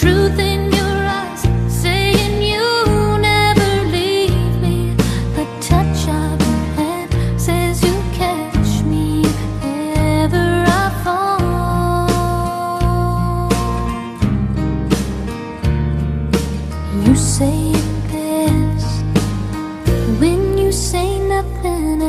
truth in your eyes saying you never leave me. The touch of your hand says you catch me if ever I fall. You say best when you say nothing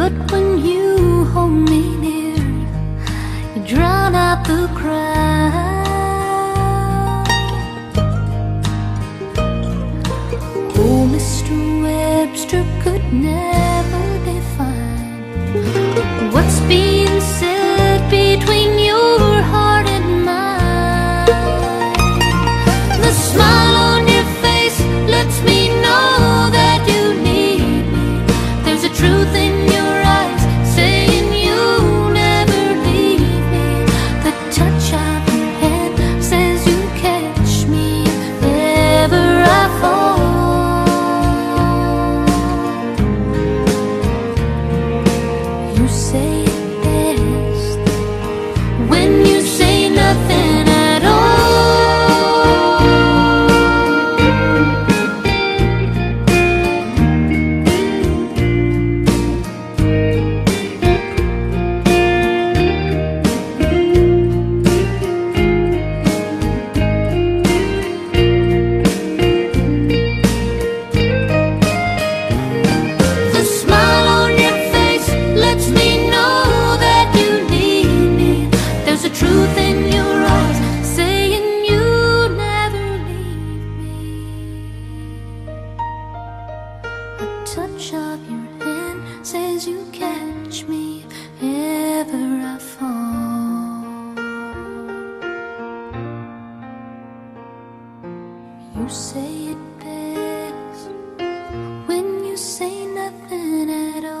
But when you hold me near, you drown out the crowd. Oh, Mr. Webster could never define what's being say nothing at all.